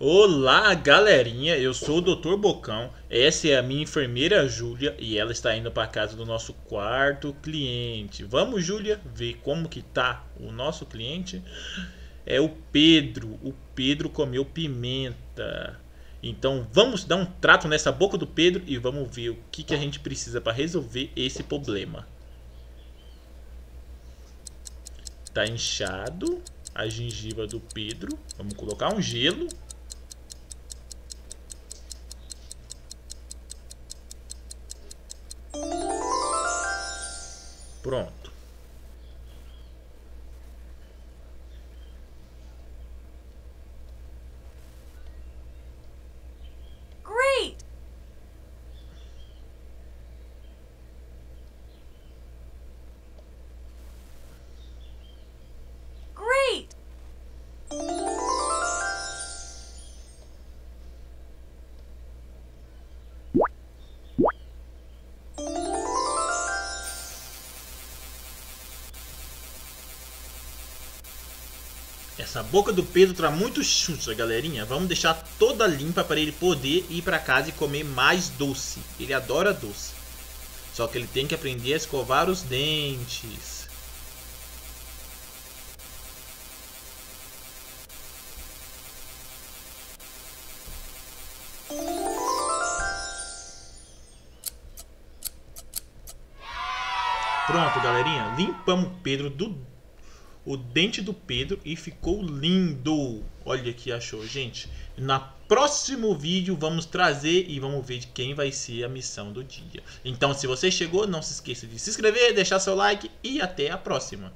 Olá, galerinha. Eu sou o Dr. Bocão. Essa é a minha enfermeira Júlia e ela está indo para casa do nosso quarto cliente. Vamos, Júlia, ver como que tá o nosso cliente? É o Pedro. O Pedro comeu pimenta. Então, vamos dar um trato nessa boca do Pedro e vamos ver o que, que a gente precisa para resolver esse problema. Tá inchado a gengiva do Pedro. Vamos colocar um gelo Pronto. Essa boca do Pedro tá muito suja, galerinha. Vamos deixar toda limpa para ele poder ir para casa e comer mais doce. Ele adora doce. Só que ele tem que aprender a escovar os dentes. Pronto, galerinha. Limpamos o Pedro do o dente do Pedro e ficou lindo. Olha que achou, gente. Na próximo vídeo vamos trazer e vamos ver de quem vai ser a missão do dia. Então, se você chegou, não se esqueça de se inscrever, deixar seu like e até a próxima.